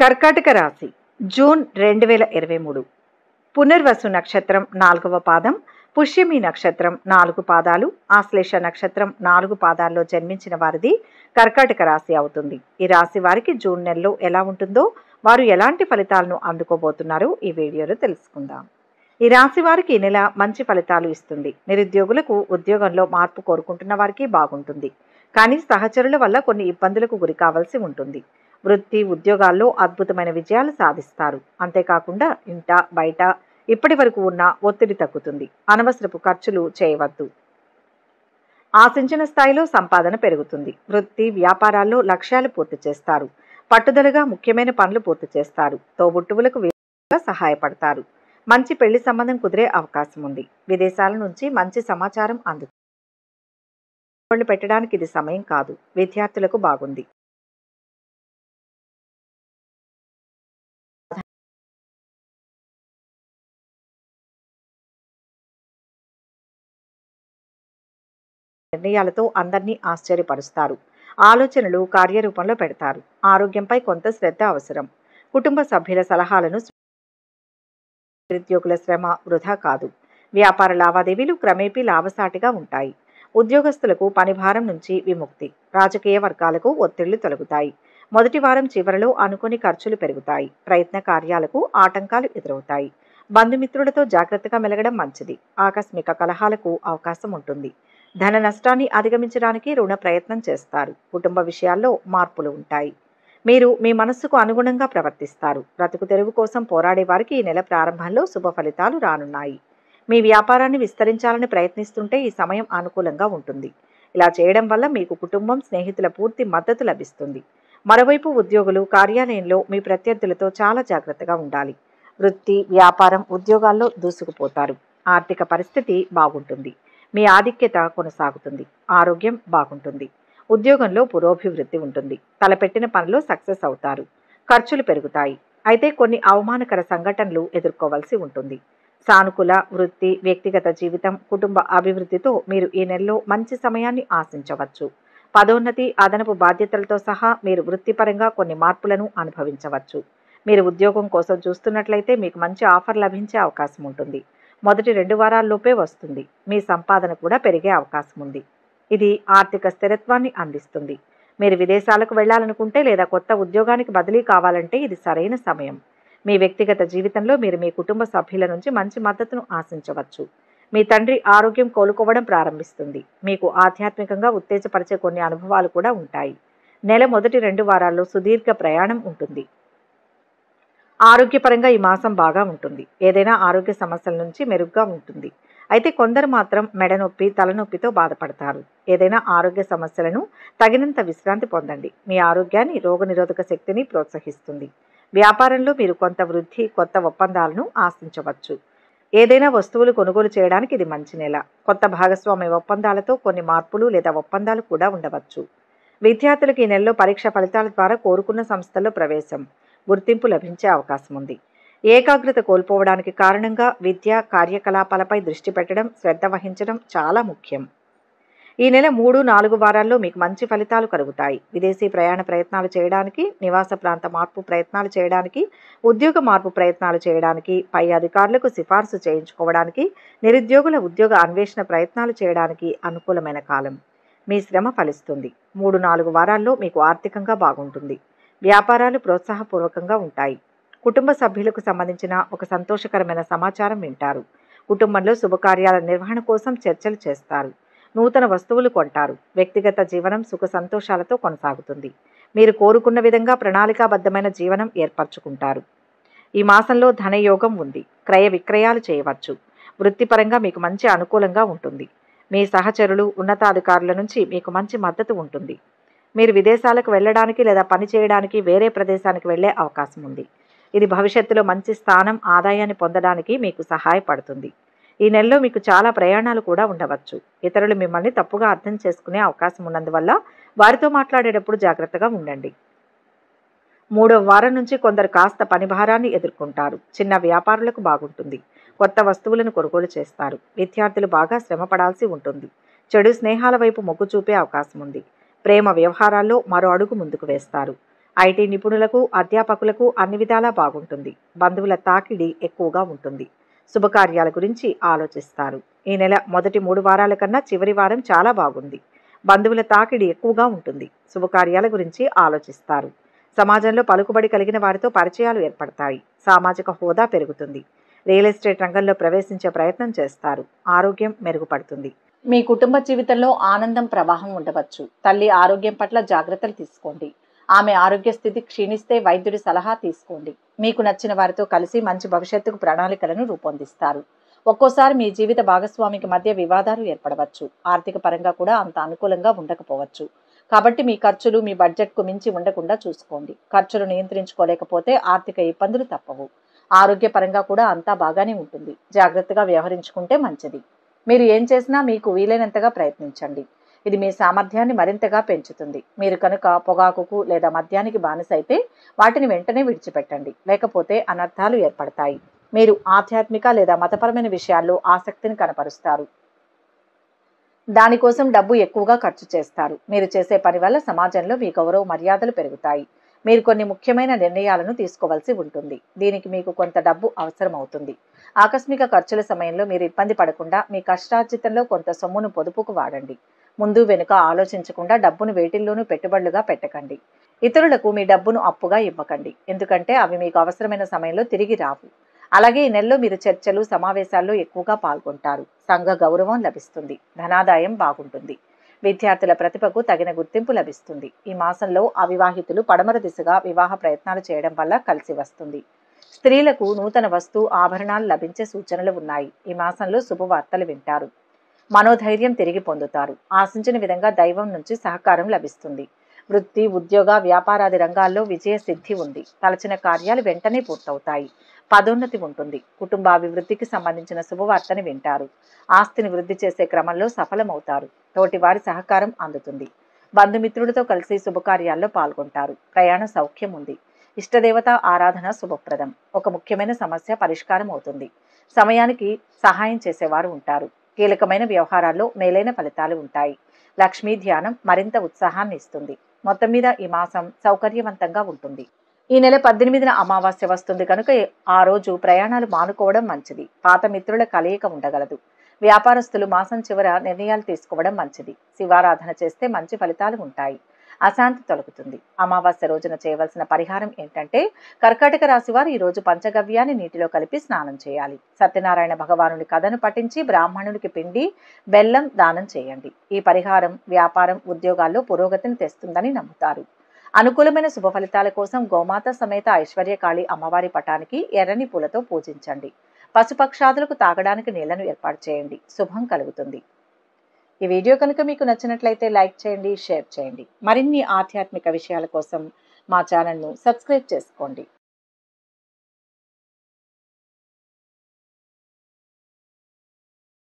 కర్కాటక రాశి జూన్ రెండు వేల ఇరవై మూడు. పునర్వసు నక్షత్రం నాలుగవ పాదం పుష్యమి నక్షత్రం నాలుగు పాదాలు ఆశ్లేష నక్షత్రం నాలుగు పాదాల్లో జన్మించిన వారిది కర్కాటక రాశి అవుతుంది. ఈ రాశి వారికి జూన్ నెలలో ఎలా ఉంటుందో వారు ఎలాంటి ఫలితాలను అందుకోబోతున్నారో ఈ వీడియోలో తెలుసుకుందాం. ఈ రాశి వారికి ఈ నెల మంచి ఫలితాలు ఇస్తుంది. నిరుద్యోగులకు ఉద్యోగంలో మార్పు కోరుకుంటున్న వారికి బాగుంటుంది. కానీ సహచరుల వల్ల కొన్ని ఇబ్బందులకు గురి కావాల్సి ఉంటుంది. వృత్తి ఉద్యోగాల్లో అద్భుతమైన విజయాలు సాధిస్తారు. అంతేకాకుండా ఇంట బయట ఇప్పటి వరకు ఉన్న ఒత్తిడి తగ్గుతుంది. అనవసరపు ఖర్చులు చేయవద్దు. ఆశించిన స్థాయిలో సంపాదన పెరుగుతుంది. వృత్తి వ్యాపారాల్లో లక్ష్యాలు పూర్తి చేస్తారు. పట్టుదలగా ముఖ్యమైన పనులు పూర్తి చేస్తారు. తోబుట్టువులకు సహాయపడతారు. మంచి పెళ్ళి సంబంధం కుదిరే అవకాశం ఉంది. విదేశాల నుంచి మంచి సమాచారం అందుతుంది. పెట్టడానికి ఇది సమయం కాదు. విద్యార్థులకు బాగుంది. నిర్ణయాలతో అందరినీ ఆశ్చర్యపరుస్తారు. ఆలోచనలు కార్యరూపంలో పెడతారు. ఆరోగ్యంపై కొంత శ్రద్ధ అవసరం. కుటుంబ సభ్యుల సలహాలను నిరుద్యోగుల శ్రమ వృధా కాదు. వ్యాపార లావాదేవీలు క్రమేపీ లాభసాటిగా ఉంటాయి. ఉద్యోగస్తులకు పనిభారం నుంచి విముక్తి రాజకీయ వర్గాలకు ఒత్తిళ్ళు తొలగుతాయి. మొదటి వారం చివరలో అనుకుని ఖర్చులు పెరుగుతాయి. ప్రయత్న కార్యాలకు ఆటంకాలు ఎదురవుతాయి. బంధుమిత్రులతో జాగ్రత్తగా మెలగడం మంచిది. ఆకస్మిక కలహాలకు అవకాశం ఉంటుంది. ధన నష్టాన్ని అధిగమించడానికి రుణ ప్రయత్నం చేస్తారు. కుటుంబ విషయాల్లో మార్పులు ఉంటాయి. మీరు మీ మనస్సుకు అనుగుణంగా ప్రవర్తిస్తారు. బ్రతుకు తెరువు కోసం పోరాడే వారికి ఈ నెల ప్రారంభంలో శుభ ఫలితాలు రానున్నాయి. మీ వ్యాపారాన్ని విస్తరించాలని ప్రయత్నిస్తుంటే ఈ సమయం అనుకూలంగా ఉంటుంది. ఇలా చేయడం వల్ల మీకు కుటుంబం స్నేహితుల పూర్తి మద్దతు లభిస్తుంది. మరోవైపు ఉద్యోగులు కార్యాలయంలో మీ ప్రత్యర్థులతో చాలా జాగ్రత్తగా ఉండాలి. వృత్తి వ్యాపారం ఉద్యోగాల్లో దూసుకుపోతారు. ఆర్థిక పరిస్థితి బాగుంటుంది. మీ ఆధిక్యత కొనసాగుతుంది. ఆరోగ్యం బాగుంటుంది. ఉద్యోగంలో పురోభివృద్ధి ఉంటుంది. తలపెట్టిన పనిలో సక్సెస్ అవుతారు. ఖర్చులు పెరుగుతాయి. అయితే కొన్ని అవమానకర సంఘటనలు ఎదుర్కోవాల్సి ఉంటుంది. సానుకూల వృత్తి వ్యక్తిగత జీవితం కుటుంబ అభివృద్ధితో మీరు ఈ నెలలో మంచి సమయాన్ని ఆశించవచ్చు. పదోన్నతి అదనపు బాధ్యతలతో సహా మీరు వృత్తిపరంగా కొన్ని మార్పులను అనుభవించవచ్చు. మీరు ఉద్యోగం కోసం చూస్తున్నట్లయితే మీకు మంచి ఆఫర్ లభించే అవకాశం ఉంటుంది. మొదటి రెండు వారాల్లోపే వస్తుంది. మీ సంపాదన కూడా పెరిగే అవకాశం ఉంది ఇది ఆర్థిక స్థిరత్వాన్ని అందిస్తుంది. మీరు విదేశాలకు వెళ్ళాలనుకుంటే లేదా కొత్త ఉద్యోగానికి బదిలీ కావాలంటే ఇది సరైన సమయం. మీ వ్యక్తిగత జీవితంలో మీరు మీ కుటుంబ సభ్యుల నుంచి మంచి మద్దతును ఆశించవచ్చు. మీ తండ్రి ఆరోగ్యం కోలుకోవడం ప్రారంభిస్తుంది. మీకు ఆధ్యాత్మికంగా ఉత్తేజపరిచే కొన్ని అనుభవాలు కూడా ఉంటాయి. నెల మొదటి రెండు వారాల్లో సుదీర్ఘ ప్రయాణం ఉంటుంది. ఆరోగ్యపరంగా ఈ మాసం బాగా ఉంటుంది. ఏదైనా ఆరోగ్య సమస్యల నుంచి మెరుగ్గా ఉంటుంది. అయితే కొందరు మాత్రం మెడనొప్పి తలనొప్పితో బాధపడతారు. ఏదైనా ఆరోగ్య సమస్యలను తగినంత విశ్రాంతి పొందండి. మీ ఆరోగ్యాన్ని రోగనిరోధక శక్తిని ప్రోత్సహిస్తుంది. వ్యాపారంలో మీరు కొంత వృద్ధి కొత్త ఒప్పందాలను ఆశించవచ్చు. ఏదైనా వస్తువులు కొనుగోలు చేయడానికి ఇది మంచి నెల. కొత్త భాగస్వామ్య ఒప్పందాలతో కొన్ని మార్పులు లేదా ఒప్పందాలు కూడా ఉండవచ్చు. విద్యార్థులకు ఈ నెలలో పరీక్ష ఫలితాల ద్వారా కోరుకున్న సంస్థల్లో ప్రవేశం. గుర్తింపు లభించే అవకాశం ఉంది. ఏకాగ్రత కోల్పోవడానికి కారణంగా విద్య కార్యకలాపాలపై దృష్టి పెట్టడం శ్రద్ధ వహించడం చాలా ముఖ్యం. ఈ నెల మూడు నాలుగు వారాల్లో మీకు మంచి ఫలితాలు కలుగుతాయి. విదేశీ ప్రయాణ ప్రయత్నాలు చేయడానికి నివాస ప్రాంత మార్పు ప్రయత్నాలు చేయడానికి ఉద్యోగ మార్పు ప్రయత్నాలు చేయడానికి పై అధికారులకు సిఫార్సు చేయించుకోవడానికి నిరుద్యోగుల ఉద్యోగ అన్వేషణ ప్రయత్నాలు చేయడానికి అనుకూలమైన కాలం. మీ శ్రమ ఫలిస్తుంది. మూడు నాలుగు వారాల్లో మీకు ఆర్థికంగా బాగుంటుంది. వ్యాపారాలు ప్రోత్సాహపూర్వకంగా ఉంటాయి. కుటుంబ సభ్యులకు సంబంధించిన ఒక సంతోషకరమైన సమాచారం వింటారు. కుటుంబంలో శుభకార్యాల నిర్వహణ కోసం చర్చలు చేస్తారు. నూతన వస్తువులు కొంటారు. వ్యక్తిగత జీవనం సుఖ సంతోషాలతో కొనసాగుతుంది. మీరు కోరుకున్న విధంగా ప్రణాళికాబద్ధమైన జీవనం ఏర్పరచుకుంటారు. ఈ మాసంలో ధనయోగం ఉంది. క్రయ విక్రయాలు చేయవచ్చు. వృత్తిపరంగా మీకు మంచి అనుకూలంగా ఉంటుంది. మీ సహచరులు ఉన్నతాధికారుల నుంచి మీకు మంచి మద్దతు ఉంటుంది. మీరు విదేశాలకు వెళ్ళడానికి లేదా పని చేయడానికి వేరే ప్రదేశానికి వెళ్ళే అవకాశం ఉంది. ఇది భవిష్యత్తులో మంచి స్థానం ఆదాయాన్ని పొందడానికి మీకు సహాయపడుతుంది. ఈ నెలలో మీకు చాలా ప్రయాణాలు కూడా ఉండవచ్చు. ఇతరులు మిమ్మల్ని తప్పుగా అర్థం చేసుకునే అవకాశం ఉన్నందువల్ల వారితో మాట్లాడేటప్పుడు జాగ్రత్తగా ఉండండి. మూడో వారం నుంచి కొందరు కాస్త పనిభారాన్ని ఎదుర్కొంటారు. చిన్న వ్యాపారులకు బాగుంటుంది. కొత్త వస్తువులను కొనుగోలు చేస్తారు. విద్యార్థులు బాగా శ్రమ పడాల్సి ఉంటుంది. చెడు స్నేహాల వైపు మొగ్గు చూపే అవకాశం ఉంది. ప్రేమ వ్యవహారాల్లో మరో అడుగు ముందుకు వేస్తారు. ఐటీ నిపుణులకు అధ్యాపకులకు అన్ని విధాలా బాగుంటుంది. బంధువుల తాకిడి ఎక్కువగా ఉంటుంది. శుభకార్యాల గురించి ఆలోచిస్తారు. ఈ నెల మొదటి మూడు వారాల కన్నా చివరి వారం చాలా బాగుంది. బంధువుల తాకిడి ఎక్కువగా ఉంటుంది. శుభకార్యాల గురించి ఆలోచిస్తారు. సమాజంలో పలుకుబడి కలిగిన వారితో పరిచయాలు ఏర్పడతాయి. సామాజిక హోదా పెరుగుతుంది. రియల్ ఎస్టేట్ రంగంలో ప్రవేశించే ప్రయత్నం చేస్తారు. ఆరోగ్యం మెరుగుపడుతుంది. మీ కుటుంబ జీవితంలో ఆనందం ప్రవాహం ఉండవచ్చు. తల్లి ఆరోగ్యం పట్ల జాగ్రత్తలు తీసుకోండి. ఆమె ఆరోగ్య స్థితి క్షీణిస్తే వైద్యుడి సలహా తీసుకోండి. మీకు నచ్చిన వారితో కలిసి మంచి భవిష్యత్తుకు ప్రణాళికలను రూపొందిస్తారు. ఒక్కోసారి మీ జీవిత భాగస్వామికి మధ్య వివాదాలు ఏర్పడవచ్చు. ఆర్థిక పరంగా కూడా అంత అనుకూలంగా ఉండకపోవచ్చు. కాబట్టి మీ ఖర్చులు మీ బడ్జెట్కు మించి ఉండకుండా చూసుకోండి. ఖర్చులు నియంత్రించుకోలేకపోతే ఆర్థిక ఇబ్బందులు తప్పవు. ఆరోగ్యపరంగా కూడా అంతా బాగానే ఉంటుంది. జాగ్రత్తగా వ్యవహరించుకుంటే మంచిది. మీరు ఏం చేసినా మీకు వీలైనంతగా ప్రయత్నించండి. ఇది మీ సామర్థ్యాన్ని మరింతగా పెంచుతుంది. మీరు కనుక పొగాకుకు లేదా మద్యానికి బానిస అయితే వాటిని వెంటనే విడిచిపెట్టండి. లేకపోతే అనర్థాలు ఏర్పడతాయి. మీరు ఆధ్యాత్మిక లేదా మతపరమైన విషయాల్లో ఆసక్తిని కనపరుస్తారు. దానికోసం డబ్బు ఎక్కువగా ఖర్చు చేస్తారు. మీరు చేసే పని వల్ల సమాజంలో మీ గౌరవ మర్యాదలు పెరుగుతాయి. మీరు కొన్ని ముఖ్యమైన నిర్ణయాలను తీసుకోవాల్సి ఉంటుంది. దీనికి మీకు కొంత డబ్బు అవసరం అవుతుంది ఆకస్మిక ఖర్చుల సమయంలో మీరు ఇబ్బంది పడకుండా మీ కష్టార్జితంలో కొంత సొమ్మును పొదుపుకు వాడండి. ముందు వెనుక ఆలోచించకుండా డబ్బును వేటిల్లోనూ పెట్టుబడులుగా పెట్టకండి. ఇతరులకు మీ డబ్బును అప్పుగా ఇవ్వకండి. ఎందుకంటే అవి మీకు అవసరమైన సమయంలో తిరిగి రావు. అలాగే ఈ నెలలో మీరు చర్చలు సమావేశాల్లో ఎక్కువగా పాల్గొంటారు. సంఘ గౌరవం లభిస్తుంది. ధనాదాయం బాగుంటుంది. విద్యార్థుల ప్రతిభకు తగిన గుర్తింపు లభిస్తుంది. ఈ మాసంలో అవివాహితులు పడమర దిశగా వివాహ ప్రయత్నాలు చేయడం వల్ల కలిసి వస్తుంది. స్త్రీలకు నూతన వస్తు ఆభరణాలు లభించే సూచనలు ఉన్నాయి. ఈ మాసంలో శుభవార్తలు వింటారు. మనోధైర్యం తిరిగి పొందుతారు. ఆశించిన విధంగా దైవం నుంచి సహకారం లభిస్తుంది. వృత్తి ఉద్యోగ వ్యాపారాది రంగాల్లో విజయ సిద్ధి ఉంది. తలచిన కార్యాలు వెంటనే పూర్తవుతాయి. పదోన్నతి ఉంటుంది. కుటుంబాభివృద్ధికి సంబంధించిన శుభవార్తని వింటారు. ఆస్తిని వృద్ధి చేసే క్రమంలో సఫలమవుతారు. తోటివారి సహకారం అందుతుంది. బంధుమిత్రులతో కలిసి శుభకార్యాల్లో పాల్గొంటారు. ప్రయాణ సౌఖ్యం ఉంది. ఇష్టదేవత ఆరాధన శుభప్రదం. ఒక ముఖ్యమైన సమస్య పరిష్కారం అవుతుంది. సమయానికి సహాయం చేసేవారు ఉంటారు. కీలకమైన వ్యవహారాల్లో మేలైన ఫలితాలు ఉంటాయి. లక్ష్మీ ధ్యానం మరింత ఉత్సాహాన్ని ఇస్తుంది. మొత్తం మీద ఈ మాసం సౌకర్యవంతంగా ఉంటుంది. ఈ నెల పద్దెనిమిదిన అమావాస్య వస్తుంది కనుక ఆ రోజు ప్రయాణాలు మానుకోవడం మంచిది. పాత మిత్రుల కలయిక ఉండగలదు. వ్యాపారస్తులు మాసం చివర నిర్ణయాలు తీసుకోవడం మంచిది. శివారాధన చేస్తే మంచి ఫలితాలు ఉంటాయి. అశాంతి తొలగుతుంది. అమావాస్య రోజున చేయవలసిన పరిహారం ఏంటంటే కర్కాటక రాశి వారు పంచగవ్యాన్ని నీటిలో కలిపి స్నానం చేయాలి. సత్యనారాయణ భగవానుని కథను పఠించి బ్రాహ్మణునికి పిండి బెల్లం దానం చేయండి. ఈ పరిహారం వ్యాపారం ఉద్యోగాల్లో పురోగతిని తెస్తుందని నమ్ముతారు. అనుకూలమైన శుభ ఫలితాల కోసం గోమాత సమేత ఐశ్వర్యకాళి అమ్మవారి పటానికి ఎర్రని పూలతో పూజించండి. పశుపక్షాదులకు తాగడానికి నీళ్ళను ఏర్పాటు చేయండి. శుభం కలుగుతుంది. ఈ వీడియో కనుక మీకు నచ్చినట్లయితే లైక్ చేయండి షేర్ చేయండి. మరిన్ని ఆధ్యాత్మిక విషయాల కోసం మా ఛానల్ను సబ్స్క్రైబ్ చేసుకోండి.